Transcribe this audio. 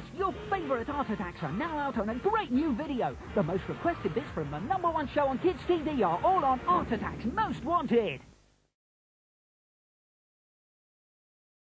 Plus, your favourite Art Attacks are now out on a great new video. The most requested bits from the number one show on kids TV are all on Art Attacks Most Wanted.